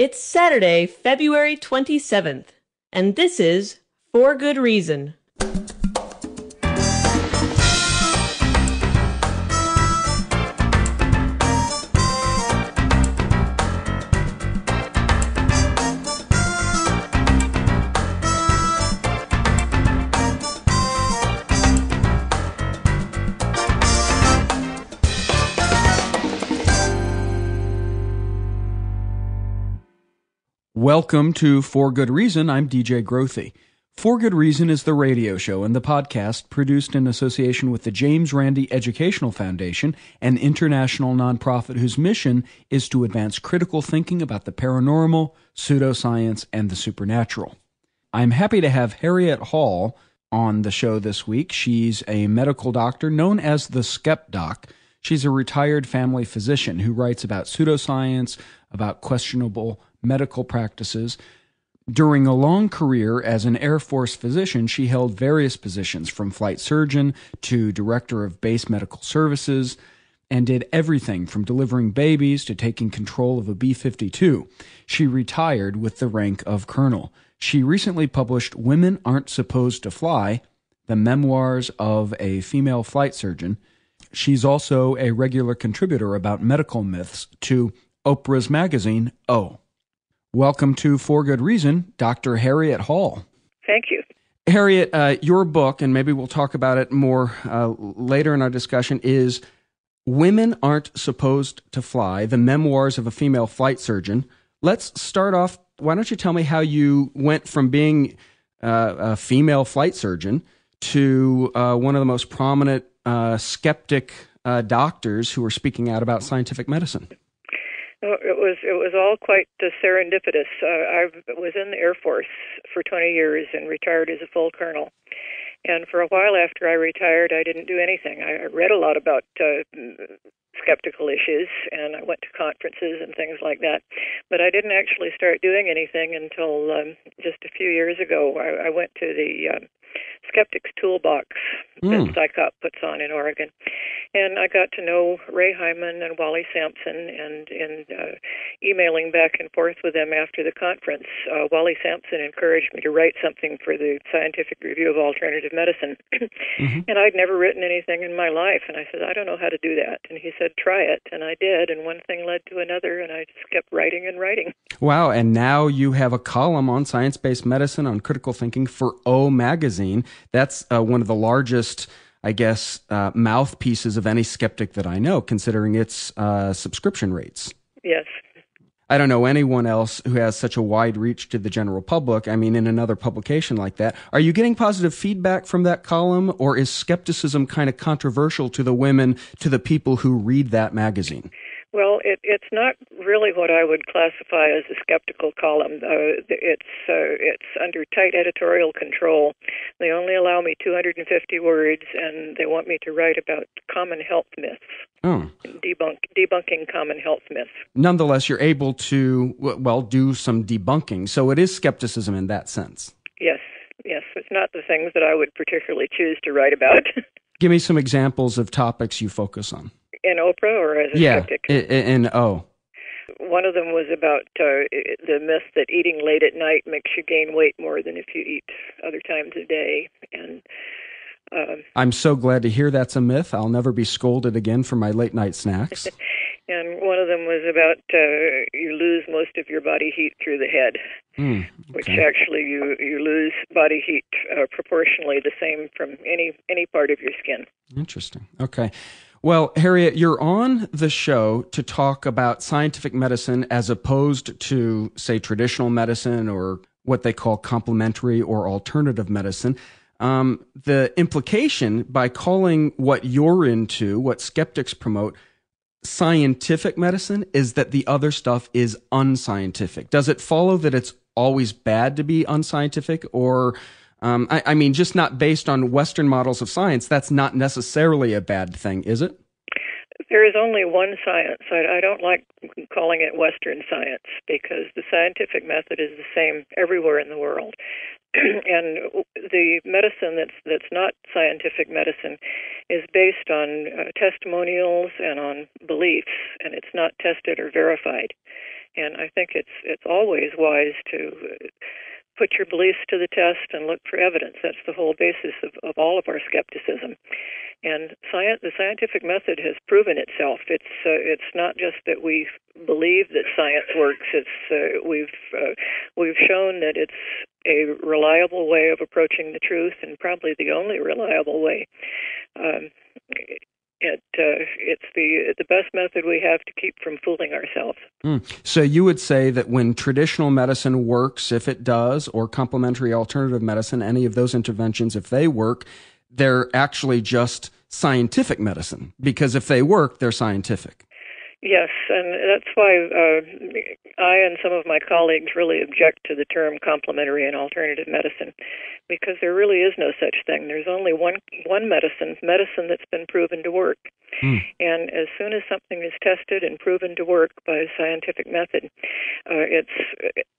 It's Saturday, February 27th, and this is For Good Reason. Welcome to For Good Reason. I'm DJ Grothe. For Good Reason is the radio show and the podcast produced in association with the James Randi Educational Foundation, an international nonprofit whose mission is to advance critical thinking about the paranormal, pseudoscience, and the supernatural. I'm happy to have Harriet Hall on the show this week. She's a medical doctor known as the SkepDoc. She's a retired family physician who writes about pseudoscience, about questionable medical practices. During a long career as an Air Force physician, she held various positions from flight surgeon to director of base medical services and did everything from delivering babies to taking control of a B 52. She retired with the rank of colonel. She recently published Women Aren't Supposed to Fly, the memoirs of a female flight surgeon. She's also a regular contributor about medical myths to Oprah's magazine, O. Welcome to For Good Reason, Dr. Harriet Hall. Thank you. Harriet, uh, your book, and maybe we'll talk about it more uh, later in our discussion, is Women Aren't Supposed to Fly The Memoirs of a Female Flight Surgeon. Let's start off. Why don't you tell me how you went from being uh, a female flight surgeon to uh, one of the most prominent uh, skeptic uh, doctors who are speaking out about scientific medicine? Oh, it was it was all quite uh, serendipitous. Uh, I was in the Air Force for 20 years and retired as a full colonel. And for a while after I retired, I didn't do anything. I read a lot about uh, skeptical issues and I went to conferences and things like that. But I didn't actually start doing anything until um, just a few years ago. I, I went to the um, Skeptics Toolbox mm. that CSICOP puts on in Oregon. And I got to know Ray Hyman and Wally Sampson, and in uh, emailing back and forth with them after the conference, uh, Wally Sampson encouraged me to write something for the Scientific Review of Alternative Medicine. mm-hmm. And I'd never written anything in my life, and I said, I don't know how to do that. And he said, try it, and I did, and one thing led to another, and I just kept writing and writing. Wow, and now you have a column on science based medicine on critical thinking for O Magazine. That's uh, one of the largest I guess, uh, mouthpieces of any skeptic that I know, considering its uh, subscription rates. Yes. I don't know anyone else who has such a wide reach to the general public. I mean, in another publication like that. Are you getting positive feedback from that column, or is skepticism kind of controversial to the women, to the people who read that magazine? Well, it, it's not really what I would classify as a skeptical column. Uh, it's uh, it's under tight editorial control. They only allow me 250 words, and they want me to write about common health myths. Oh. Debunk debunking common health myths. Nonetheless, you're able to well do some debunking. So it is skepticism in that sense. Yes, yes. It's not the things that I would particularly choose to write about. Give me some examples of topics you focus on in Oprah or as a yeah, skeptic? in O. One of them was about uh, the myth that eating late at night makes you gain weight more than if you eat other times of day, and um, I'm so glad to hear that's a myth. I'll never be scolded again for my late night snacks. and one of them was about uh, you lose most of your body heat through the head, mm, okay. which actually you you lose body heat uh, proportionally the same from any any part of your skin. Interesting. Okay. Well, Harriet, you're on the show to talk about scientific medicine as opposed to, say, traditional medicine or what they call complementary or alternative medicine. Um, the implication by calling what you're into, what skeptics promote, scientific medicine is that the other stuff is unscientific. Does it follow that it's always bad to be unscientific or um, I, I mean, just not based on Western models of science, that's not necessarily a bad thing, is it? There is only one science. I, I don't like calling it Western science because the scientific method is the same everywhere in the world. and the medicine that's that's not scientific medicine is based on uh, testimonials and on beliefs, and it's not tested or verified. And I think it's it's always wise to put your beliefs to the test and look for evidence. That's the whole basis of, of all of our skepticism. And science, the scientific method has proven itself. It's uh, it's not just that we believe that science works. It's uh, we've uh, we've shown that it's a reliable way of approaching the truth, and probably the only reliable way. Um, it uh, it's the the best method we have to keep from fooling ourselves. Mm. So you would say that when traditional medicine works, if it does, or complementary alternative medicine, any of those interventions, if they work, they're actually just scientific medicine because if they work, they're scientific. Yes, and that's why uh, I and some of my colleagues really object to the term complementary and alternative medicine because there really is no such thing. There's only one one medicine, medicine that's been proven to work. Mm. And as soon as something is tested and proven to work by a scientific method, uh, it's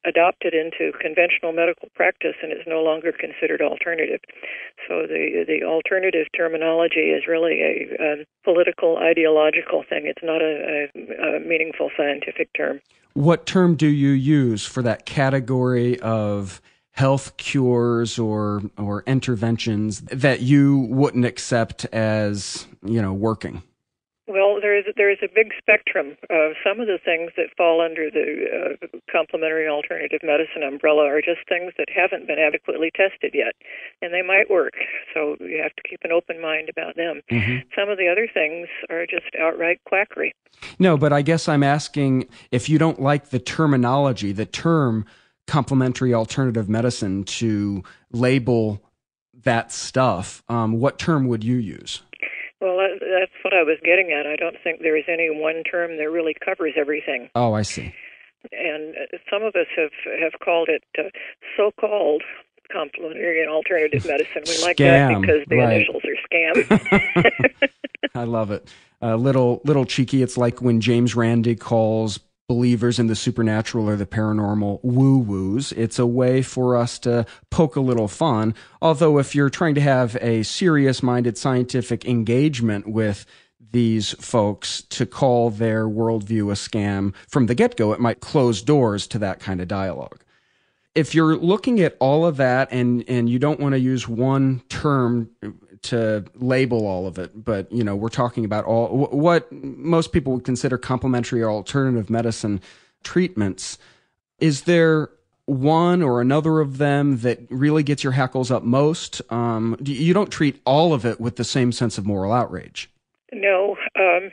adopted into conventional medical practice and is no longer considered alternative. So the the alternative terminology is really a um, political ideological thing. It's not a, a, a meaningful scientific term. What term do you use for that category of health cures or or interventions that you wouldn't accept as you know working? Well, there is there is a big spectrum. Uh, some of the things that fall under the uh, complementary alternative medicine umbrella are just things that haven't been adequately tested yet, and they might work. So you have to keep an open mind about them. Mm-hmm. Some of the other things are just outright quackery. No, but I guess I'm asking if you don't like the terminology, the term complementary alternative medicine to label that stuff, um, what term would you use? Well, that's what I was getting at. I don't think there is any one term that really covers everything. Oh, I see. And uh, some of us have have called it uh, so-called complementary and alternative medicine. We like that because the right. initials are scam. I love it. A uh, little little cheeky. It's like when James Randi calls believers in the supernatural or the paranormal woo woos. It's a way for us to poke a little fun. Although, if you're trying to have a serious minded scientific engagement with these folks to call their worldview a scam from the get go, it might close doors to that kind of dialogue. If you're looking at all of that and, and you don't want to use one term to label all of it, but you know, we're talking about all what most people would consider complementary or alternative medicine treatments. Is there one or another of them that really gets your hackles up most? Um, you don't treat all of it with the same sense of moral outrage. No, um,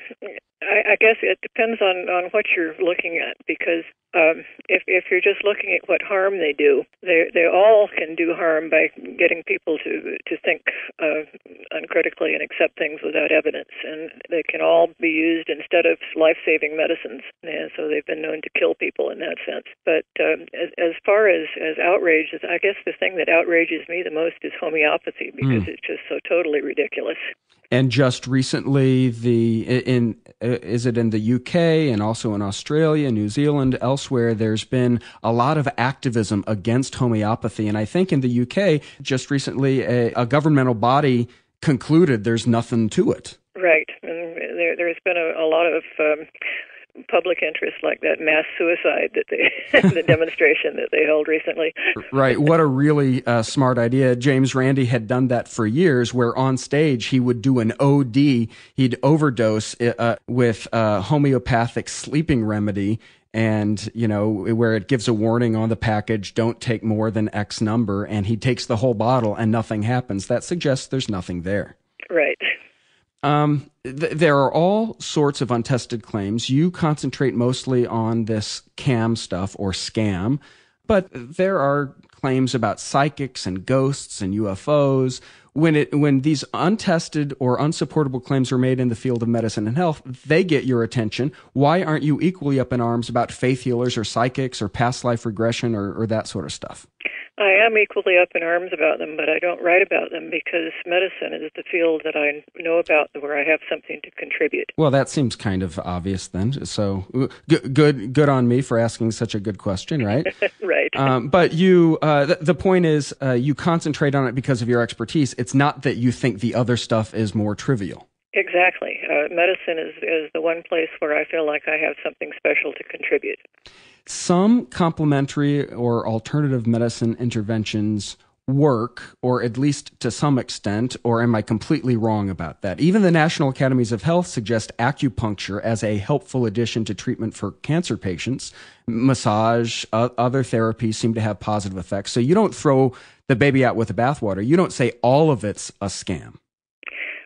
I, I guess it depends on on what you're looking at because um, if if you're just looking at what harm they do, they they all can do harm by getting people to to think uh, uncritically and accept things without evidence, and they can all be used instead of life-saving medicines. And so they've been known to kill people in that sense. But um, as, as far as as outrage, I guess the thing that outrages me the most is homeopathy because mm. it's just so totally ridiculous. And just recently, the in uh, is it in the UK and also in Australia, New Zealand, elsewhere, there's been a lot of activism against homeopathy. And I think in the UK, just recently, a, a governmental body concluded there's nothing to it. Right. And there, there's been a, a lot of um, public interest like that mass suicide that they the demonstration that they held recently. Right. What a really uh, smart idea. James randi had done that for years where on stage he would do an od he'd overdose uh, with a homeopathic sleeping remedy and you know where it gives a warning on the package don't take more than x number and he takes the whole bottle and nothing happens. That suggests there's nothing there. Right um, th- there are all sorts of untested claims. You concentrate mostly on this cam stuff or scam, but there are claims about psychics and ghosts and UFOs. When it when these untested or unsupportable claims are made in the field of medicine and health, they get your attention. Why aren't you equally up in arms about faith healers or psychics or past life regression or, or that sort of stuff? I am equally up in arms about them, but I don't write about them because medicine is the field that I know about where I have something to contribute. Well, that seems kind of obvious then. So good, good, good on me for asking such a good question, right? right. Um, but you, uh, th- the point is, uh, you concentrate on it because of your expertise. It's not that you think the other stuff is more trivial. Exactly. Uh, medicine is, is the one place where I feel like I have something special to contribute. Some complementary or alternative medicine interventions work, or at least to some extent, or am I completely wrong about that? Even the National Academies of Health suggest acupuncture as a helpful addition to treatment for cancer patients. Massage, uh, other therapies seem to have positive effects. So you don't throw the baby out with the bathwater. You don't say all of it's a scam.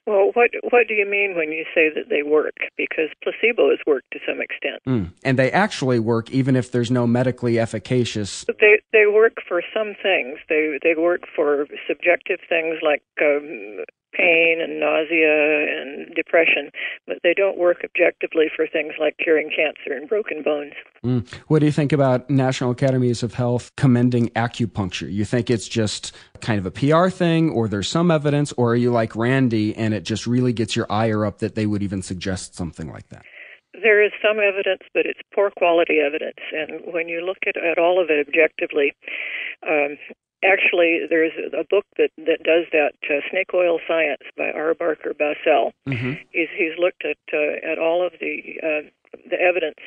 Well, what what do you mean when you say that they work? Because placebos work to some extent, mm. and they actually work even if there's no medically efficacious. They they work for some things. They they work for subjective things like um, pain and nausea and depression, but they don't work objectively for things like curing cancer and broken bones. Mm. What do you think about National Academies of Health commending acupuncture? You think it's just kind of a PR thing, or there's some evidence, or are you like Randi and it just really gets your ire up that they would even suggest something like that? There is some evidence, but it's poor quality evidence. And when you look at, at all of it objectively, um, actually there's a book that that does that uh, snake oil science by r barker Bausell mm-hmm. he's he's looked at uh, at all of the uh, the evidence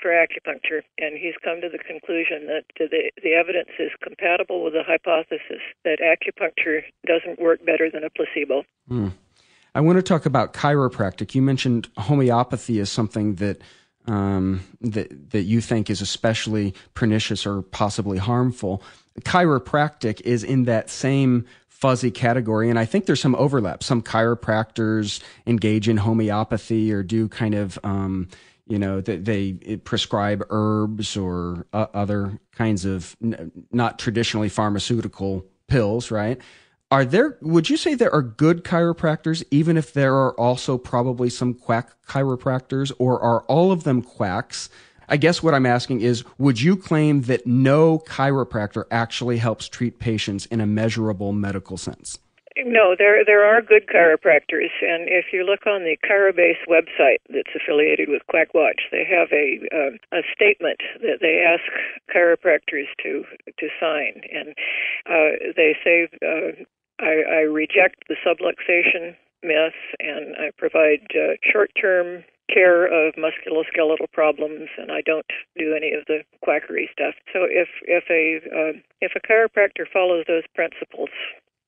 for acupuncture and he's come to the conclusion that the the evidence is compatible with the hypothesis that acupuncture doesn't work better than a placebo mm. i want to talk about chiropractic you mentioned homeopathy is something that um, that that you think is especially pernicious or possibly harmful chiropractic is in that same fuzzy category. And I think there's some overlap. Some chiropractors engage in homeopathy or do kind of, um, you know, they, they prescribe herbs or uh, other kinds of n- not traditionally pharmaceutical pills, right? Are there, would you say there are good chiropractors, even if there are also probably some quack chiropractors, or are all of them quacks? I guess what I'm asking is would you claim that no chiropractor actually helps treat patients in a measurable medical sense? No, there there are good chiropractors, and if you look on the Chirobase website that's affiliated with QuackWatch, they have a uh, a statement that they ask chiropractors to to sign, and uh, they say, uh, I, "I reject the subluxation myth, and I provide uh, short-term care of musculoskeletal problems, and I don't do any of the quackery stuff. So if if a uh, if a chiropractor follows those principles,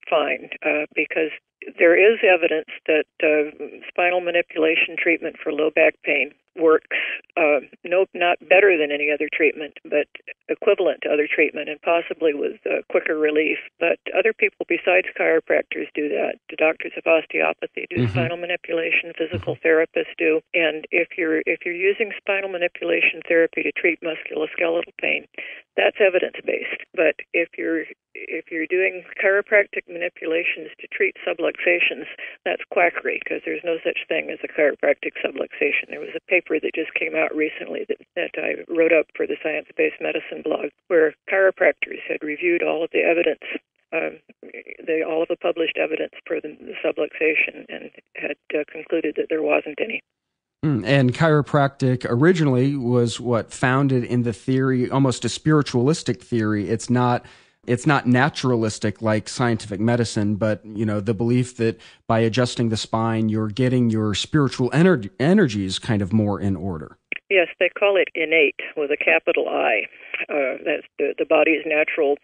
fine, uh, because there is evidence that uh, spinal manipulation treatment for low back pain works uh, no not better than any other treatment, but equivalent to other treatment and possibly with uh, quicker relief. But other people besides chiropractors do that. The doctors of osteopathy do mm-hmm. spinal manipulation, physical mm-hmm. therapists do. And if you're if you're using spinal manipulation therapy to treat musculoskeletal pain, that's evidence based. But if you're if you're doing chiropractic manipulations to treat subluxations, that's quackery because there's no such thing as a chiropractic subluxation. There was a paper that just came out recently that, that I wrote up for the Science Based Medicine blog where chiropractors had reviewed all of the evidence um, all of the published evidence for the, the subluxation and had uh, concluded that there wasn't any. Mm, and chiropractic originally was what founded in the theory, almost a spiritualistic theory. It's not it's not naturalistic like scientific medicine, but you know the belief that by adjusting the spine, you're getting your spiritual ener- energies kind of more in order. Yes, they call it innate with a capital I. Uh, that's the, the body's natural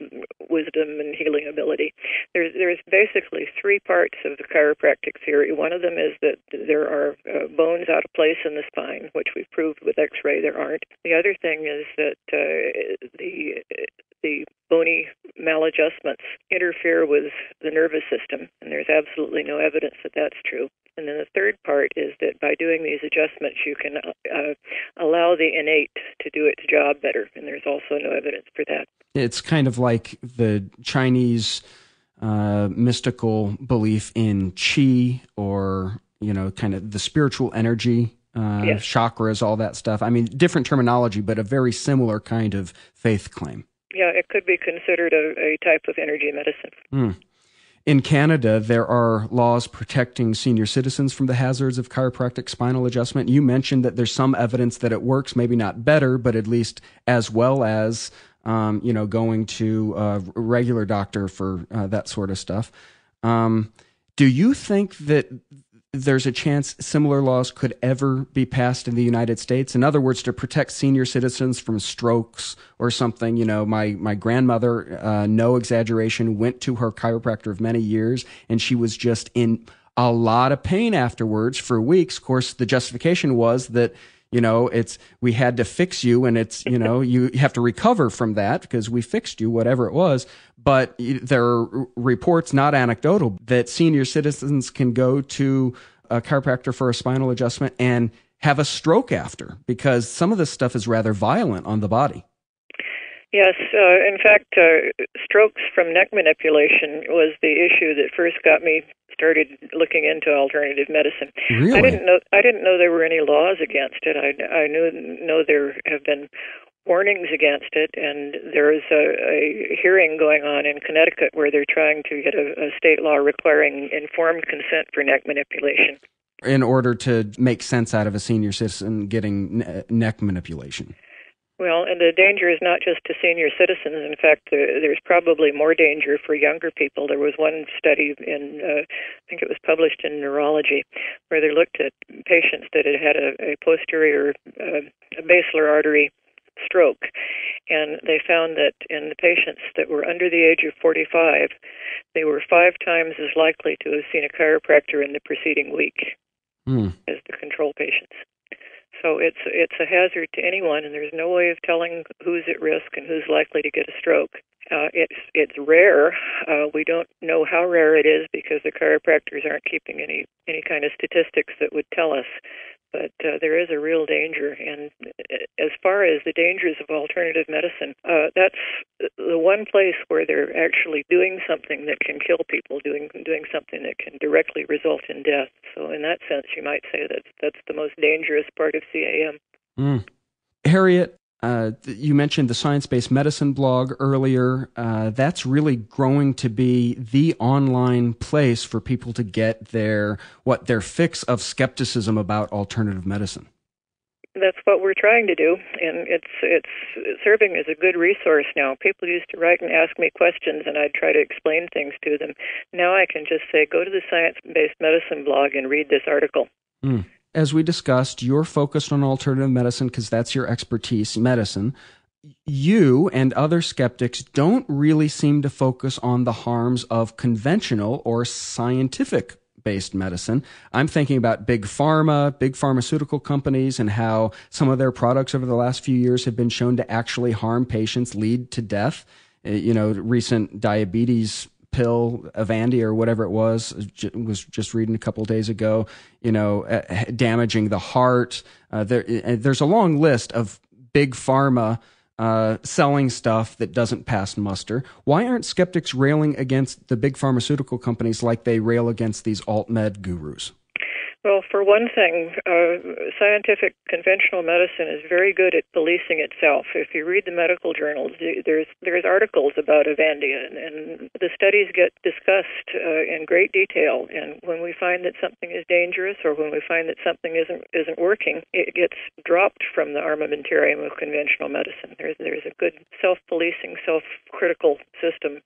wisdom and healing ability. There's there's basically three parts of the chiropractic theory. One of them is that there are uh, bones out of place in the spine, which we've proved with X-ray there aren't. The other thing is that uh, the the bony maladjustments interfere with the nervous system, and there's absolutely no evidence that that's true. And then the third part is that by doing these adjustments, you can uh, allow the innate to do its job better, and there's also no evidence for that. It's kind of like the Chinese uh, mystical belief in qi, or you know, kind of the spiritual energy uh, yes. chakras, all that stuff. I mean, different terminology, but a very similar kind of faith claim. Yeah, it could be considered a, a type of energy medicine. Mm. In Canada, there are laws protecting senior citizens from the hazards of chiropractic spinal adjustment. You mentioned that there's some evidence that it works, maybe not better, but at least as well as um, you know going to a regular doctor for uh, that sort of stuff. Um, do you think that there's a chance similar laws could ever be passed in the United States? In other words, to protect senior citizens from strokes or something. You know, my, my grandmother, uh, no exaggeration, went to her chiropractor of many years and she was just in a lot of pain afterwards for weeks. Of course, the justification was that you know it's we had to fix you and it's you know you have to recover from that because we fixed you whatever it was. But there are reports not anecdotal that senior citizens can go to a chiropractor for a spinal adjustment and have a stroke after because some of this stuff is rather violent on the body Yes, uh, in fact, uh, strokes from neck manipulation was the issue that first got me started looking into alternative medicine. Really? I didn't know I didn't know there were any laws against it. I I knew know there have been warnings against it, and there is a, a hearing going on in Connecticut where they're trying to get a, a state law requiring informed consent for neck manipulation. In order to make sense out of a senior citizen getting ne- neck manipulation. Well, and the danger is not just to senior citizens. In fact, there's probably more danger for younger people. There was one study in, uh, I think it was published in Neurology, where they looked at patients that had had a, a posterior uh, basilar artery stroke, and they found that in the patients that were under the age of 45, they were five times as likely to have seen a chiropractor in the preceding week mm. as the control patients. So it's it's a hazard to anyone, and there's no way of telling who's at risk and who's likely to get a stroke. Uh, it's it's rare. Uh, we don't know how rare it is because the chiropractors aren't keeping any any kind of statistics that would tell us but uh, there is a real danger. And uh, as far as the dangers of alternative medicine, uh, that's the one place where they're actually doing something that can kill people, doing doing something that can directly result in death. So, in that sense, you might say that that's the most dangerous part of CAM. Mm. Harriet, uh, you mentioned the science based medicine blog earlier. Uh, that's really growing to be the online place for people to get their what their fix of skepticism about alternative medicine. That's what we're trying to do, and it's it's serving as a good resource now. People used to write and ask me questions, and I'd try to explain things to them. Now I can just say, go to the science based medicine blog and read this article. Mm as we discussed, you're focused on alternative medicine because that's your expertise, medicine. You and other skeptics don't really seem to focus on the harms of conventional or scientific based medicine. I'm thinking about big pharma, big pharmaceutical companies, and how some of their products over the last few years have been shown to actually harm patients, lead to death. Uh, you know, recent diabetes pill, Avandia or whatever it was, was just reading a couple days ago, you know, uh, damaging the heart. Uh, there, there's a long list of big pharma uh, selling stuff that doesn't pass muster. Why aren't skeptics railing against the big pharmaceutical companies like they rail against these alt med gurus? Well, for one thing, uh, scientific conventional medicine is very good at policing itself. If you read the medical journals, there's there's articles about Avandia, and, and the studies get discussed uh, in great detail. And when we find that something is dangerous, or when we find that something isn't isn't working, it gets dropped from the armamentarium of conventional medicine. There's there's a good self-policing, self-critical system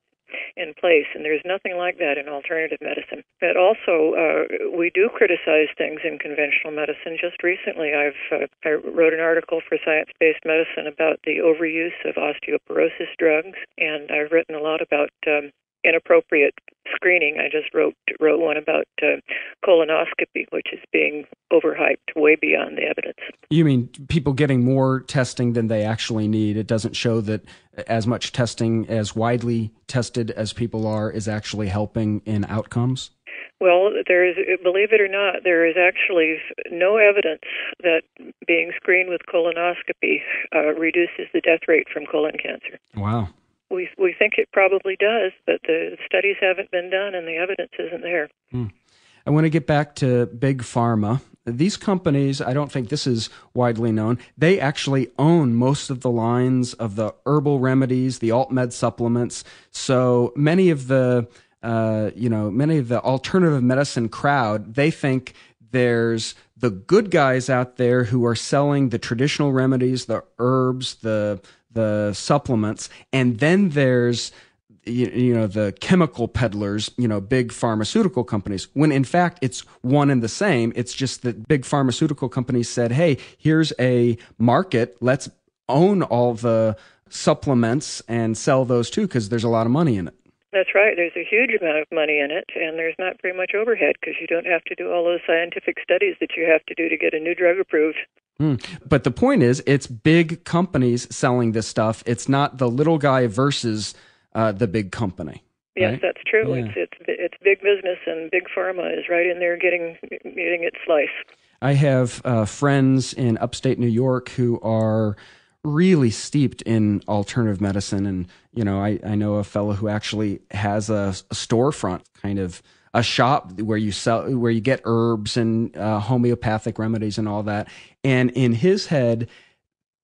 in place, and there's nothing like that in alternative medicine. But also, uh, we do criticize things in conventional medicine. Just recently, I've uh, I wrote an article for Science Based Medicine about the overuse of osteoporosis drugs, and I've written a lot about um, inappropriate screening. I just wrote wrote one about uh, colonoscopy, which is being overhyped way beyond the evidence. You mean people getting more testing than they actually need? It doesn't show that as much testing, as widely tested as people are, is actually helping in outcomes. Well, there is, believe it or not, there is actually no evidence that being screened with colonoscopy uh, reduces the death rate from colon cancer. Wow. We we think it probably does, but the studies haven't been done and the evidence isn't there. Hmm. I want to get back to big pharma. These companies, I don't think this is widely known. They actually own most of the lines of the herbal remedies, the alt med supplements. So many of the, uh, you know, many of the alternative medicine crowd, they think there's the good guys out there who are selling the traditional remedies, the herbs, the the supplements, and then there's you, you, know the chemical peddlers you know big pharmaceutical companies. When in fact it's one and the same. It's just that big pharmaceutical companies said hey here's a market. Let's own all the supplements and sell those too because there's a lot of money in it. That's right. There's a huge amount of money in it, and there's not very much overhead because you don't have to do all those scientific studies that you have to do to get a new drug approved. Mm. But the point is, it's big companies selling this stuff. It's not the little guy versus uh, the big company. Yes, right? that's true. Yeah. It's it's it's big business, and big pharma is right in there getting getting its slice. I have uh, friends in upstate New York who are really steeped in alternative medicine, and you know, I I know a fellow who actually has a, a storefront, kind of a shop where you sell where you get herbs and uh, homeopathic remedies and all that. And in his head,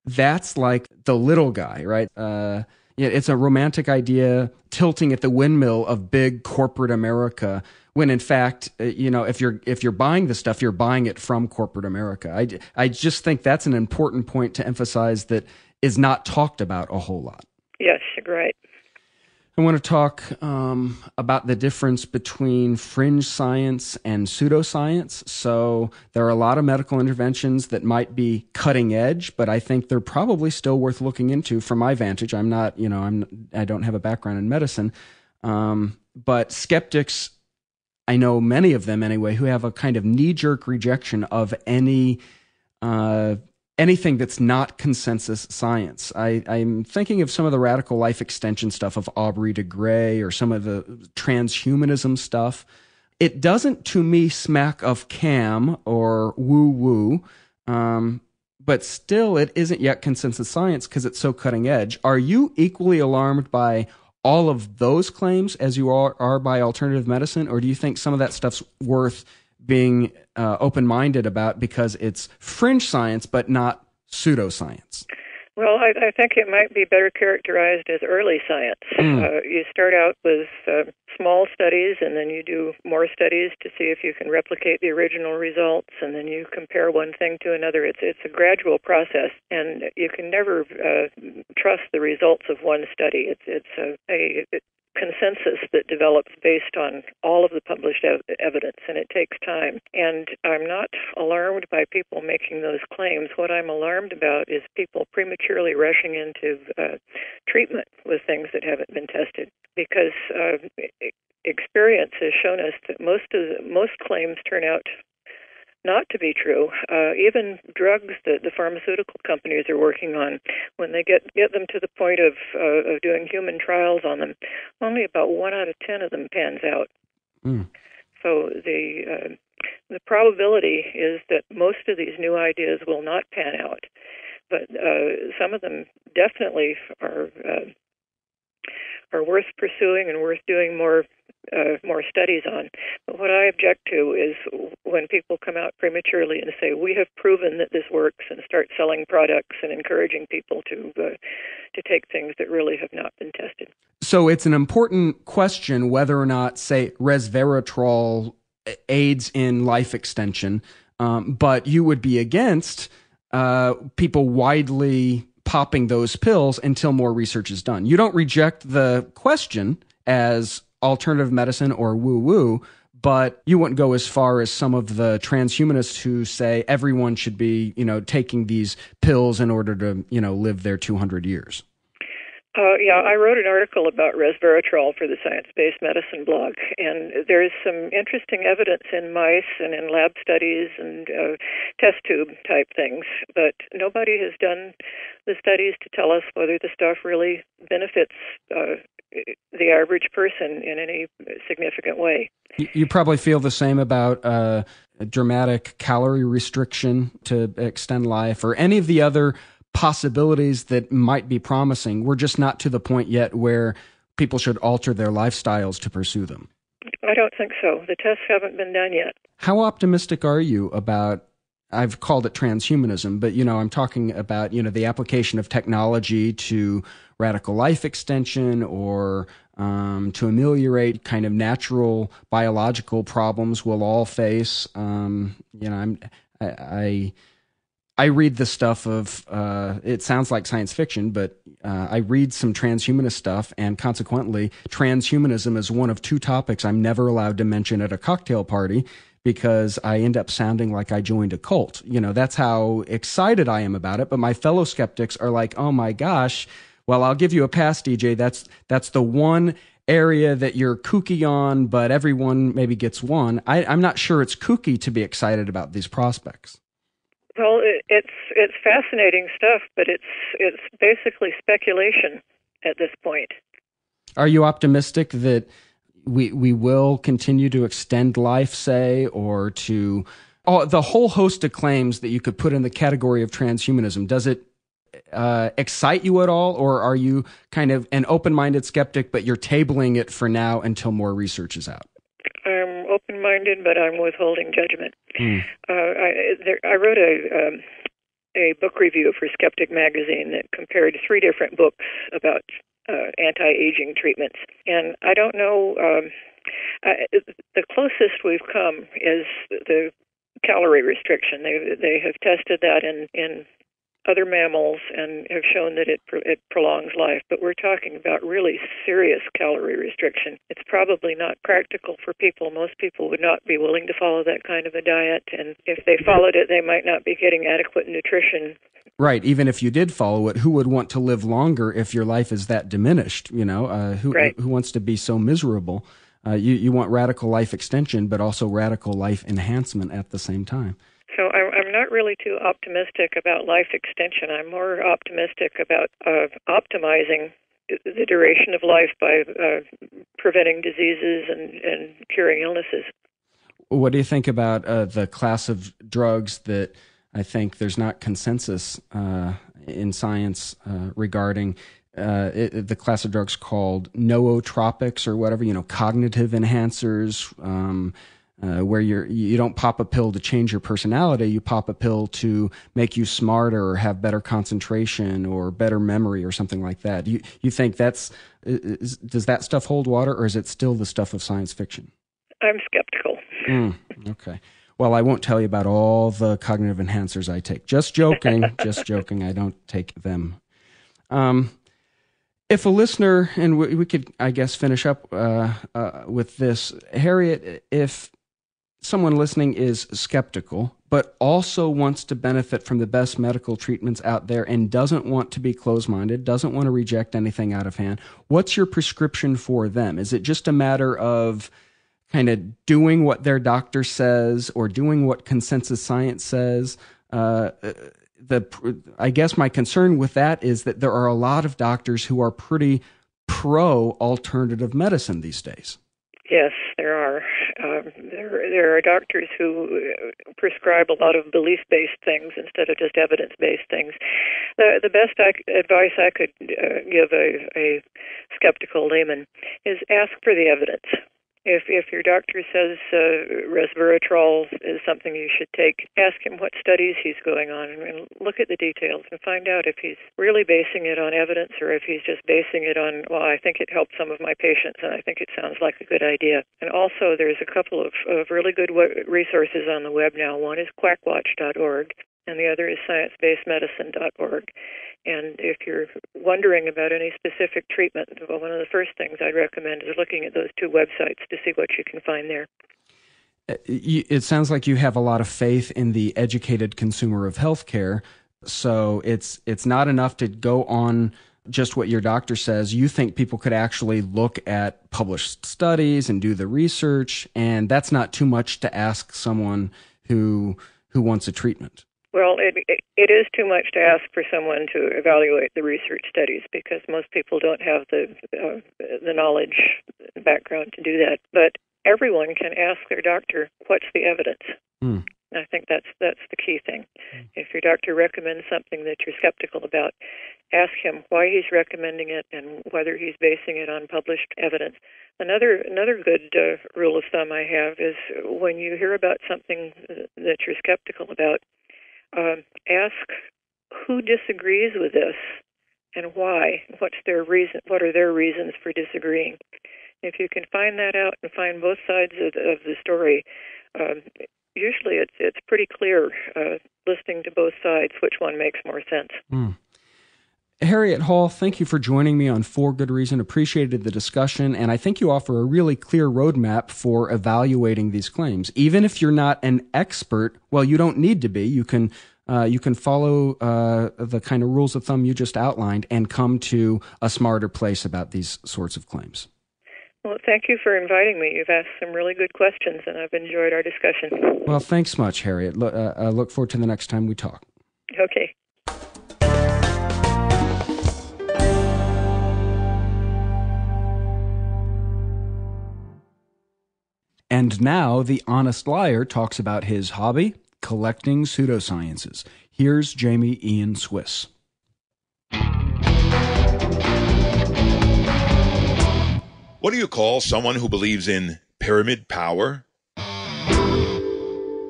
that's like the little guy, right? Uh, it's a romantic idea tilting at the windmill of big corporate America when in fact uh, you know if you're if you're buying the stuff you're buying it from corporate America. I I just think that's an important point to emphasize that is not talked about a whole lot. Yes, right. I want to talk um, about the difference between fringe science and pseudoscience. So there are a lot of medical interventions that might be cutting edge, but I think they're probably still worth looking into. From my vantage, I'm not, you know, I'm I don't have a background in medicine, um, but skeptics, I know many of them anyway, who have a kind of knee jerk rejection of any. Uh, anything that's not consensus science. I, am thinking of some of the radical life extension stuff of Aubrey de Grey or some of the transhumanism stuff. It doesn't, to me, smack of cam or woo woo, um, but still, it isn't yet consensus science because it's so cutting edge. Are you equally alarmed by all of those claims as you are, are by alternative medicine, or do you think some of that stuff's worth being uh, open minded about because it's fringe science, but not pseudoscience? Well, I, I think it might be better characterized as early science. Mm. Uh, you start out with uh, small studies, and then you do more studies to see if you can replicate the original results, and then you compare one thing to another. It's it's a gradual process, and you can never uh, trust the results of one study. It's it's a, a consensus that develops based on all of the published ev- evidence, and it takes time. And I'm not alarmed by people making those claims. What I'm alarmed about is people prematurely rushing into uh, treatment with things that haven't been tested, because uh, experience has shown us that most of the, most claims turn out not to be true. Uh, even drugs that the pharmaceutical companies are working on, when they get get them to the point of uh, of doing human trials on them, only about one out of ten of them pans out. Mm. So the uh, the probability is that most of these new ideas will not pan out, but uh, some of them definitely are uh, are worth pursuing and worth doing more uh, more studies on. But what I object to is when people come out prematurely and say we have proven that this works and start selling products and encouraging people to uh, to take things that really have not been tested. So it's an important question whether or not, say, resveratrol aids in life extension, um, but you would be against uh, people widely popping those pills until more research is done. You don't reject the question as alternative medicine or woo woo, but you wouldn't go as far as some of the transhumanists who say everyone should be, you know, taking these pills in order to, you know, live their 200 years. Uh, yeah, I wrote an article about resveratrol for the Science Based Medicine blog, and there's some interesting evidence in mice and in lab studies and uh, test tube type things, but nobody has done the studies to tell us whether the stuff really benefits uh, the average person in any significant way. You probably feel the same about uh, dramatic calorie restriction to extend life or any of the other possibilities that might be promising. We're just not to the point yet where people should alter their lifestyles to pursue them. I don't think so. The tests haven't been done yet. How optimistic are you about I've called it transhumanism, but you know, I'm talking about, you know, the application of technology to radical life extension or um, to ameliorate kind of natural biological problems we'll all face. Um, you know, I'm, I, I I read the stuff of uh, it sounds like science fiction, but uh, I read some transhumanist stuff, and consequently, transhumanism is one of two topics I'm never allowed to mention at a cocktail party because I end up sounding like I joined a cult. You know, that's how excited I am about it. But my fellow skeptics are like, "Oh my gosh." Well, I'll give you a pass, DJ. That's that's the one area that you're kooky on, but everyone maybe gets one. I, I'm not sure it's kooky to be excited about these prospects. Well, it, it's it's fascinating stuff, but it's it's basically speculation at this point. Are you optimistic that we we will continue to extend life, say, or to oh, the whole host of claims that you could put in the category of transhumanism? Does it uh, excite you at all, or are you kind of an open-minded skeptic, but you're tabling it for now until more research is out? I'm open-minded, but I'm withholding judgment. Mm. Uh, I, there, I wrote a um, a book review for Skeptic magazine that compared three different books about uh, anti-aging treatments, and I don't know. Um, I, the closest we've come is the calorie restriction. They they have tested that in in other mammals and have shown that it it prolongs life. But we're talking about really serious calorie restriction. It's probably not practical for people. Most people would not be willing to follow that kind of a diet, and if they followed it, they might not be getting adequate nutrition. Right. Even if you did follow it, who would want to live longer if your life is that diminished? You know, uh, who right. who wants to be so miserable? Uh, you you want radical life extension, but also radical life enhancement at the same time. So I'm not really too optimistic about life extension. I'm more optimistic about uh, optimizing the duration of life by uh, preventing diseases and, and curing illnesses. What do you think about uh, the class of drugs that I think there's not consensus uh, in science uh, regarding? Uh, it, the class of drugs called nootropics or whatever, you know, cognitive enhancers, um, uh, where you're you don't pop a pill to change your personality. You pop a pill to make you smarter or have better concentration or better memory or something like that. You you think that's is, does that stuff hold water or is it still the stuff of science fiction? I'm skeptical. Mm, okay. Well i won't tell you about all the cognitive enhancers i take. Just joking just joking. I don't take them. Um, if a listener, and we, we, could, I guess, finish up uh, uh, with this, Harriet, if someone listening is skeptical, but also wants to benefit from the best medical treatments out there and doesn't want to be closed minded, doesn't want to reject anything out of hand, what's your prescription for them? Is it just a matter of kind of doing what their doctor says or doing what consensus science says? Uh, the I guess my concern with that is that there are a lot of doctors who are pretty pro alternative medicine these days. Yes. Um, there, there are doctors who uh, prescribe a lot of belief-based things instead of just evidence-based things. The the best I, advice I could uh, give a, a skeptical layman is ask for the evidence. If if your doctor says uh, resveratrol is something you should take, ask him what studies he's going on and look at the details and find out if he's really basing it on evidence or if he's just basing it on well, I think it helped some of my patients and I think it sounds like a good idea. And also, there's a couple of, of really good resources on the web now. One is quackwatch.org and the other is sciencebasedmedicine.org. And if you're wondering about any specific treatment, well, one of the first things I'd recommend is looking at those two websites to see what you can find there. Uh, it sounds like you have a lot of faith in the educated consumer of healthcare. So it's it's not enough to go on just what your doctor says. You think people could actually look at published studies and do the research, and that's not too much to ask someone who who wants a treatment. Well, it, it is too much to ask for someone to evaluate the research studies because most people don't have the uh, the knowledge background to do that. But everyone can ask their doctor, "What's the evidence?" Mm. I think that's that's the key thing. Mm. If your doctor recommends something that you're skeptical about, ask him why he's recommending it and whether he's basing it on published evidence. Another another good uh, rule of thumb I have is when you hear about something that you're skeptical about, uh, ask who disagrees with this and why. What's their reason? What are their reasons for disagreeing? If you can find that out and find both sides of, of the story, um, usually it's it's pretty clear uh, listening to both sides which one makes more sense. Mm. Harriet Hall, thank you for joining me on For Good Reason. Appreciated the discussion, and I think you offer a really clear roadmap for evaluating these claims. Even if you're not an expert, well, you don't need to be. You can uh, you can follow uh, the kind of rules of thumb you just outlined and come to a smarter place about these sorts of claims. Well, thank you for inviting me. You've asked some really good questions, and I've enjoyed our discussion. Well, thanks much, Harriet. Look, uh, uh, look forward to the next time we talk. Okay. And now the honest liar talks about his hobby, collecting pseudosciences. Here's Jamie Ian Swiss. What do you call someone who believes in pyramid power? I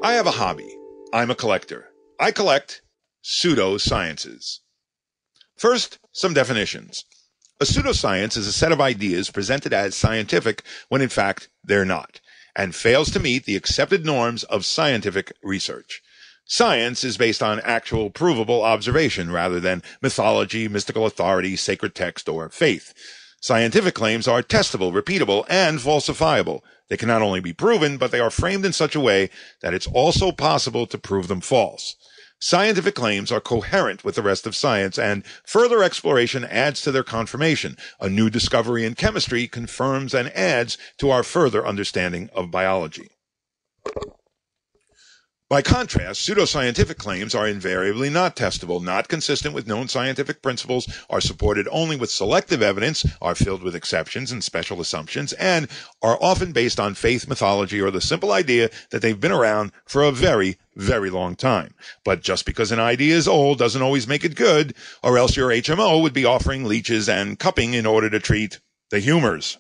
have a hobby. I'm a collector. I collect pseudosciences. First, some definitions. A pseudoscience is a set of ideas presented as scientific when in fact they're not, and fails to meet the accepted norms of scientific research. Science is based on actual provable observation rather than mythology, mystical authority, sacred text, or faith. Scientific claims are testable, repeatable, and falsifiable. They can not only be proven, but they are framed in such a way that it's also possible to prove them false. Scientific claims are coherent with the rest of science, and further exploration adds to their confirmation. A new discovery in chemistry confirms and adds to our further understanding of biology. By contrast, pseudoscientific claims are invariably not testable, not consistent with known scientific principles, are supported only with selective evidence, are filled with exceptions and special assumptions, and are often based on faith, mythology, or the simple idea that they've been around for a very, very long time. But just because an idea is old doesn't always make it good, or else your HMO would be offering leeches and cupping in order to treat the humors.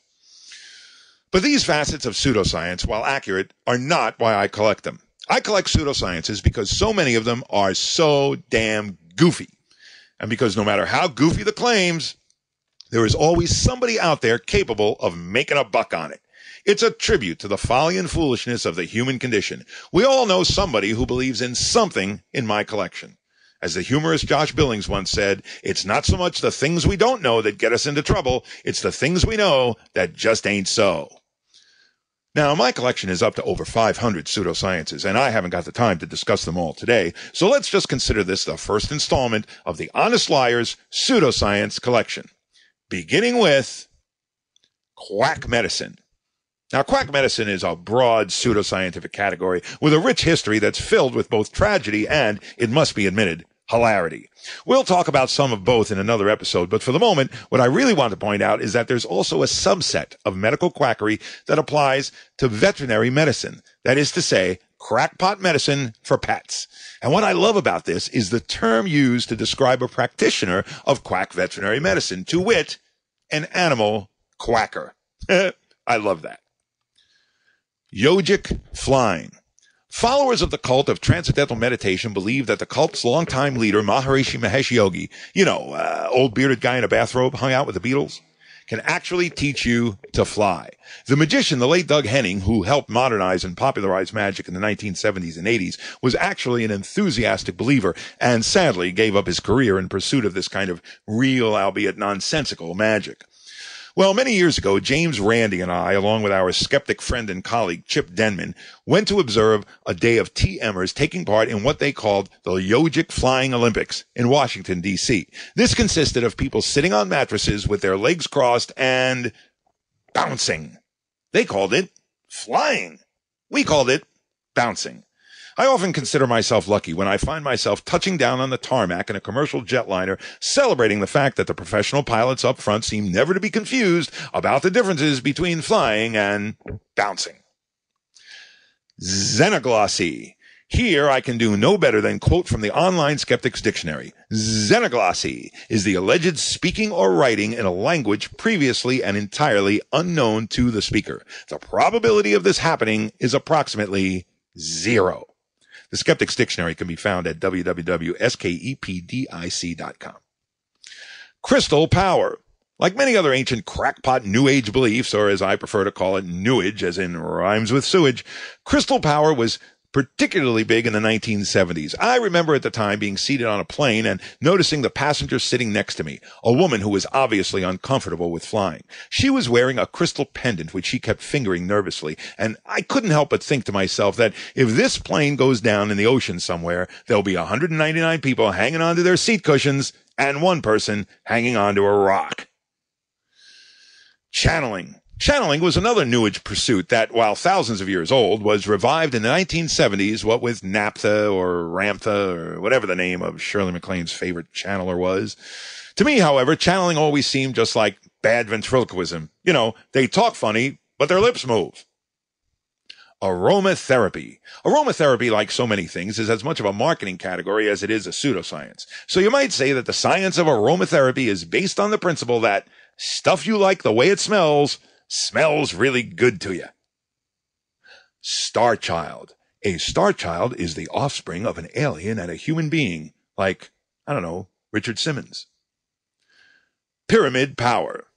But these facets of pseudoscience, while accurate, are not why I collect them. I collect pseudosciences because so many of them are so damn goofy. And because no matter how goofy the claims, there is always somebody out there capable of making a buck on it. It's a tribute to the folly and foolishness of the human condition. We all know somebody who believes in something in my collection. As the humorist Josh Billings once said, it's not so much the things we don't know that get us into trouble, it's the things we know that just ain't so. Now, my collection is up to over 500 pseudosciences, and I haven't got the time to discuss them all today, so let's just consider this the first installment of the Honest Liars Pseudoscience Collection, beginning with quack medicine. Now, quack medicine is a broad pseudoscientific category with a rich history that's filled with both tragedy and, it must be admitted, hilarity. We'll talk about some of both in another episode, but for the moment, what I really want to point out is that there's also a subset of medical quackery that applies to veterinary medicine. That is to say, crackpot medicine for pets. And what I love about this is the term used to describe a practitioner of quack veterinary medicine, to wit, an animal quacker. I love that. Yogic flying. Followers of the cult of transcendental meditation believe that the cult's longtime leader, Maharishi Mahesh Yogi, you know, uh, old bearded guy in a bathrobe, hung out with the Beatles, can actually teach you to fly. The magician, the late Doug Henning, who helped modernize and popularize magic in the 1970s and 80s, was actually an enthusiastic believer and sadly gave up his career in pursuit of this kind of real, albeit nonsensical magic. Well, many years ago, James Randi and I, along with our skeptic friend and colleague Chip Denman, went to observe a day of TMers taking part in what they called the Yogic Flying Olympics in Washington, D.C. This consisted of people sitting on mattresses with their legs crossed and bouncing. They called it flying. We called it bouncing. I often consider myself lucky when I find myself touching down on the tarmac in a commercial jetliner, celebrating the fact that the professional pilots up front seem never to be confused about the differences between flying and bouncing. Xenoglossy. Here I can do no better than quote from the Online Skeptics Dictionary. Xenoglossy is the alleged speaking or writing in a language previously and entirely unknown to the speaker. The probability of this happening is approximately zero. The Skeptics Dictionary can be found at www.skepdic.com. Crystal power. Like many other ancient crackpot New Age beliefs, or as I prefer to call it, New Age, as in rhymes with sewage, crystal power was particularly big in the 1970s. I remember at the time being seated on a plane and noticing the passenger sitting next to me, a woman who was obviously uncomfortable with flying. She was wearing a crystal pendant which she kept fingering nervously, and I couldn't help but think to myself that if this plane goes down in the ocean somewhere, there'll be 199 people hanging onto their seat cushions and one person hanging onto a rock. Channeling. Channeling was another New Age pursuit that, while thousands of years old, was revived in the 1970s, what with Naphtha or Ramtha or whatever the name of Shirley MacLaine's favorite channeler was. To me, however, channeling always seemed just like bad ventriloquism. You know, they talk funny, but their lips move. Aromatherapy. Aromatherapy, like so many things, is as much of a marketing category as it is a pseudoscience. So you might say that the science of aromatherapy is based on the principle that stuff you like the way it smells smells really good to you. Star Child. A star child is the offspring of an alien and a human being, like, I don't know, Richard Simmons. Pyramid power.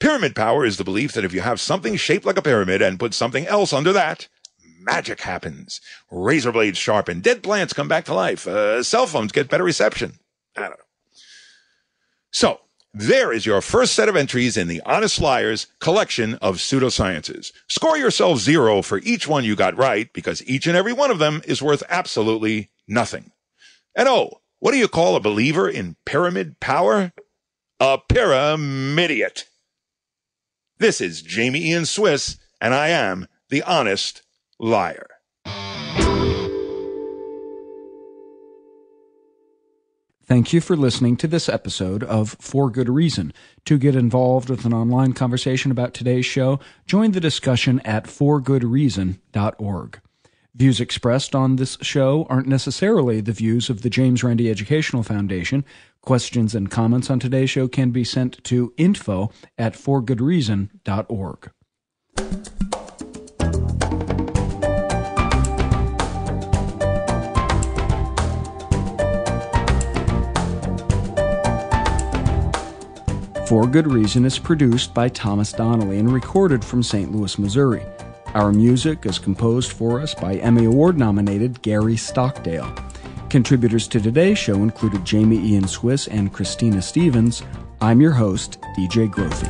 Pyramid power is the belief that if you have something shaped like a pyramid and put something else under that, magic happens. Razor blades sharpen, dead plants come back to life, uh, cell phones get better reception. I don't know. So, there is your first set of entries in the Honest Liars collection of pseudosciences. Score yourself zero for each one you got right because each and every one of them is worth absolutely nothing. And oh, what do you call a believer in pyramid power? A pyramidiot. This is Jamie Ian Swiss, and I am the Honest Liar. Thank you for listening to this episode of For Good Reason. To get involved with an online conversation about today's show, join the discussion at forgoodreason.org. Views expressed on this show aren't necessarily the views of the James Randi Educational Foundation. Questions and comments on today's show can be sent to info at forgoodreason.org. For Good Reason is produced by Thomas Donnelly and recorded from St. Louis, Missouri. Our music is composed for us by Emmy Award nominated Gary Stockdale. Contributors to today's show included Jamie Ian Swiss and Christina Stevens. I'm your host, DJ Grothe.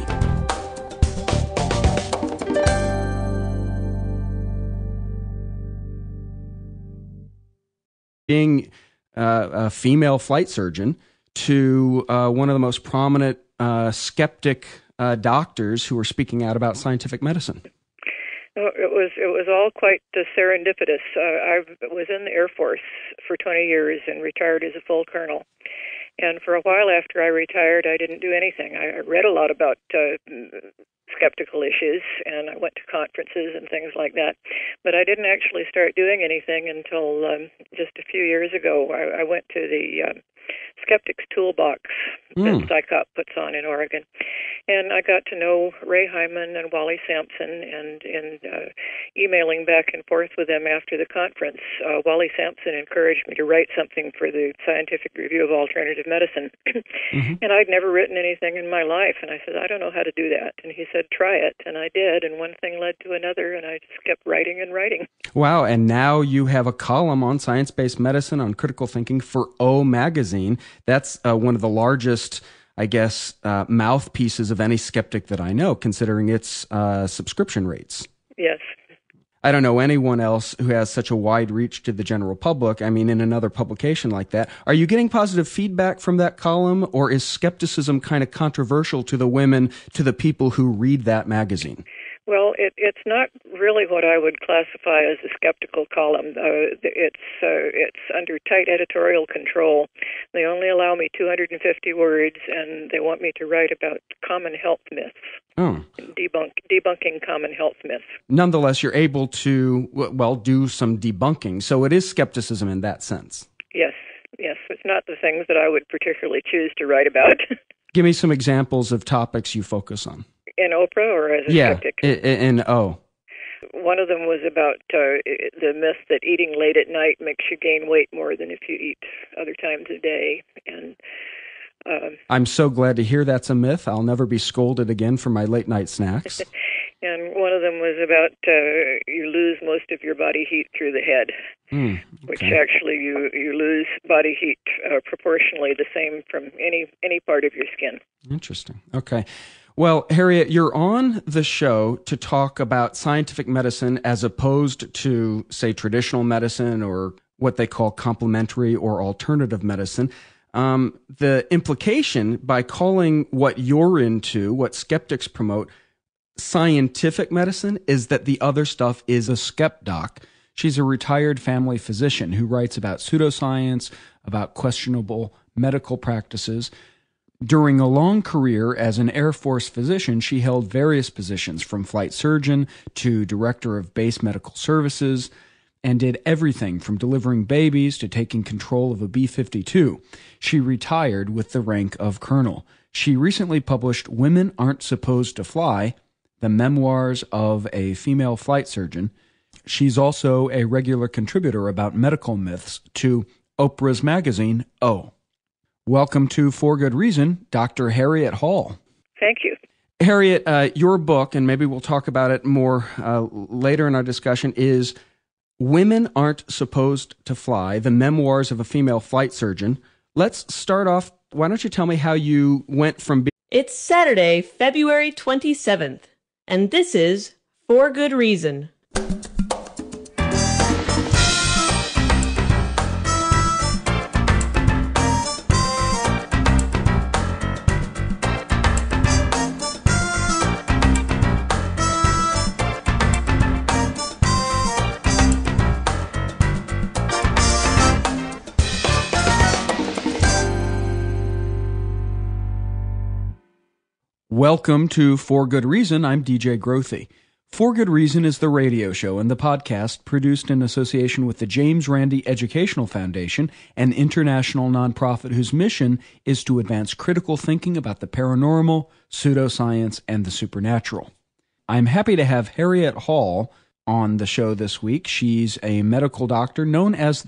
Being uh, a female flight surgeon to uh, one of the most prominent uh, skeptic uh, doctors who were speaking out about scientific medicine? it was it was all quite uh, serendipitous. Uh, I was in the Air Force for 20 years and retired as a full colonel. And for a while after I retired, I didn't do anything. I read a lot about uh, skeptical issues, and I went to conferences and things like that. But I didn't actually start doing anything until um, just a few years ago. I, I went to the um, Skeptics Toolbox mm. that CSICOP puts on in Oregon. And I got to know Ray Hyman and Wally Sampson, and in uh, emailing back and forth with them after the conference, uh, Wally Sampson encouraged me to write something for the Scientific Review of Alternative Medicine. mm-hmm. And I'd never written anything in my life, and I said, I don't know how to do that. And he said, try it, and I did, and one thing led to another, and I just kept writing and writing. Wow, and now you have a column on science based medicine on critical thinking for O Magazine. That's uh, one of the largest. I guess, uh, mouthpieces of any skeptic that I know, considering its uh, subscription rates. Yes. I don't know anyone else who has such a wide reach to the general public. I mean, in another publication like that. Are you getting positive feedback from that column, or is skepticism kind of controversial to the women, to the people who read that magazine? Well, it, it's not really what I would classify as a skeptical column. Uh, it's uh, it's under tight editorial control. They only allow me 250 words, and they want me to write about common health myths. Oh. Debunk debunking common health myths. Nonetheless, you're able to well do some debunking. So it is skepticism in that sense. Yes, yes. It's not the things that I would particularly choose to write about. Give me some examples of topics you focus on in Oprah or as a yeah, skeptic? in O. One of them was about uh, the myth that eating late at night makes you gain weight more than if you eat other times of day, and um, I'm so glad to hear that's a myth. I'll never be scolded again for my late night snacks. and one of them was about uh, you lose most of your body heat through the head, Mm, which actually you you lose body heat uh, proportionally the same from any any part of your skin. Interesting. Okay. Well, Harriet, you're on the show to talk about scientific medicine as opposed to, say, traditional medicine or what they call complementary or alternative medicine. Um, the implication by calling what you're into, what skeptics promote, scientific medicine is that the other stuff is a SkepDoc. She's a retired family physician who writes about pseudoscience, about questionable medical practices. During a long career as an Air Force physician, she held various positions from flight surgeon to director of base medical services and did everything from delivering babies to taking control of a B 52. She retired with the rank of colonel. She recently published Women Aren't Supposed to Fly, the memoirs of a female flight surgeon. She's also a regular contributor about medical myths to Oprah's magazine, Oh. Welcome to For Good Reason, Dr. Harriet Hall. Thank you. Harriet, uh, your book, and maybe we'll talk about it more uh, later in our discussion, is Women Aren't Supposed to Fly The Memoirs of a Female Flight Surgeon. Let's start off. Why don't you tell me how you went from being. It's Saturday, February 27th, and this is For Good Reason. Welcome to For Good Reason. I'm DJ Grothe. For Good Reason is the radio show and the podcast produced in association with the James Randi Educational Foundation, an international nonprofit whose mission is to advance critical thinking about the paranormal, pseudoscience, and the supernatural. I'm happy to have Harriet Hall on the show this week. She's a medical doctor known as